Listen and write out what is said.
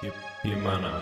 Di mana?